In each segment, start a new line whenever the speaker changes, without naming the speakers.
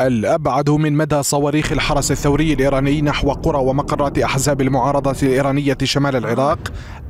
الأبعد من مدى صواريخ الحرس الثوري الإيراني نحو قرى ومقرات أحزاب المعارضة الإيرانية شمال العراق.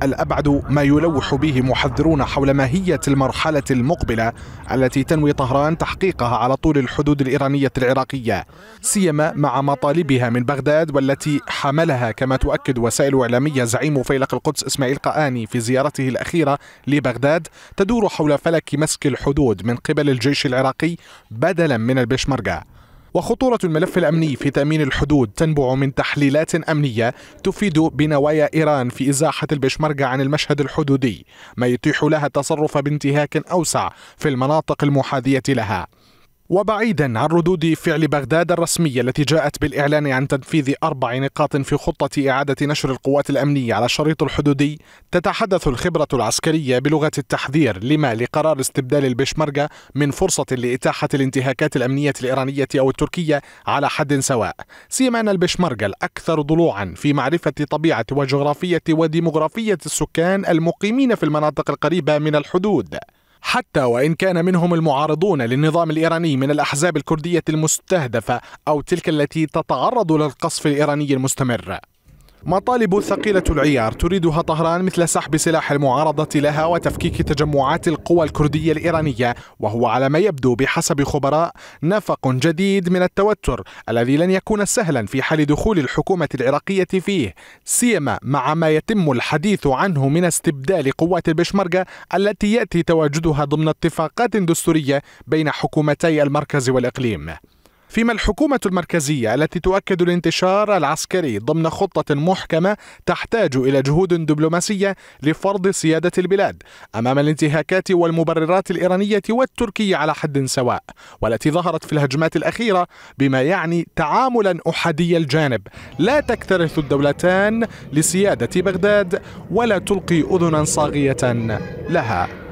الأبعد ما يلوح به محذرون حول ماهية المرحلة المقبلة التي تنوي طهران تحقيقها على طول الحدود الإيرانية العراقية سيما مع مطالبها من بغداد والتي حملها كما تؤكد وسائل إعلامية زعيم فيلق القدس إسماعيل قآني في زيارته الأخيرة لبغداد تدور حول فلك مسك الحدود من قبل الجيش العراقي بدلا من البشمركة. وخطورة الملف الأمني في تأمين الحدود تنبع من تحليلات أمنية تفيد بنوايا إيران في إزاحة البشمركة عن المشهد الحدودي ما يتيح لها التصرف بانتهاك أوسع في المناطق المحاذية لها. وبعيدا عن ردود فعل بغداد الرسمية التي جاءت بالإعلان عن تنفيذ أربع نقاط في خطة إعادة نشر القوات الأمنية على الشريط الحدودي تتحدث الخبرة العسكرية بلغة التحذير لما لقرار استبدال البشمركة من فرصة لإتاحة الانتهاكات الأمنية الإيرانية أو التركية على حد سواء. سيما أن البشمركة الأكثر ضلوعا في معرفة طبيعة وجغرافية وديمغرافية السكان المقيمين في المناطق القريبة من الحدود. حتى وإن كان منهم المعارضون للنظام الإيراني من الأحزاب الكردية المستهدفة أو تلك التي تتعرض للقصف الإيراني المستمر. مطالب ثقيلة العيار تريدها طهران مثل سحب سلاح المعارضة لها وتفكيك تجمعات القوى الكردية الإيرانية وهو على ما يبدو بحسب خبراء نفق جديد من التوتر الذي لن يكون سهلا في حال دخول الحكومة العراقية فيه سيما مع ما يتم الحديث عنه من استبدال قوات البشمركة التي يأتي تواجدها ضمن اتفاقات دستورية بين حكومتي المركز والإقليم. فيما الحكومة المركزية التي تؤكد الانتشار العسكري ضمن خطة محكمة تحتاج إلى جهود دبلوماسية لفرض سيادة البلاد أمام الانتهاكات والمبررات الإيرانية والتركية على حد سواء والتي ظهرت في الهجمات الأخيرة بما يعني تعاملا أحادي الجانب. لا تكترث الدولتان لسيادة بغداد ولا تلقي أذنا صاغية لها.